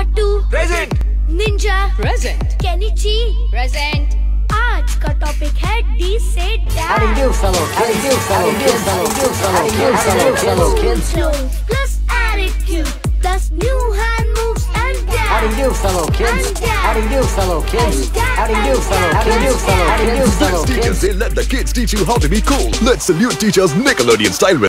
Patlu. Present. Ninja. Present. Kenichi. Present. आज का topic है डी से How you fellow kids? How do you fellow kids? How do you fellow kids? How do you fellow kids? Plus attitude. Plus new hand moves and dance. How do you fellow kids? How do you fellow kids? How do you fellow? kids. do you fellow? How do you fellow kids? they let the kids teach you how to be cool. Let's salute teachers Nickelodeon style with